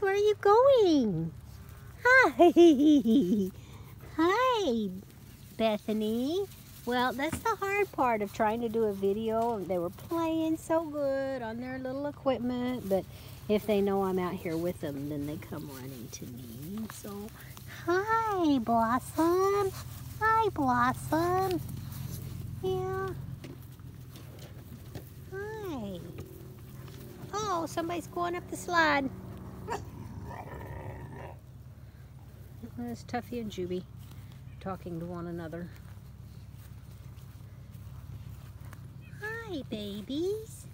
Where are you going? Hi. Hi, Bethany. Well, that's the hard part of trying to do a video. They were playing so good on their little equipment, but if they know I'm out here with them, then they come running to me. So, hi, Blossom. Hi, Blossom. Yeah. Hi. Oh, somebody's going up the slide. There's Tuffy and Juby talking to one another. Hi, babies. Hi, babies.